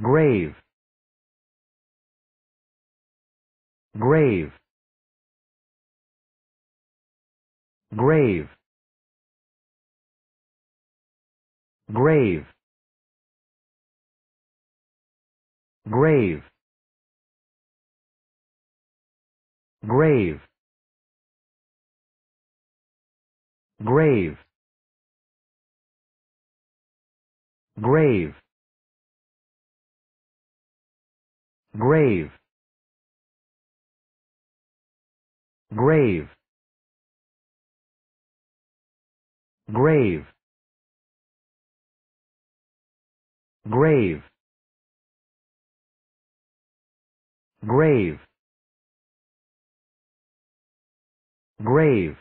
grave. Grave. Grave. Grave. Grave. Grave. Grave. Grave grave. Grave. Grave. Grave. Grave. Grave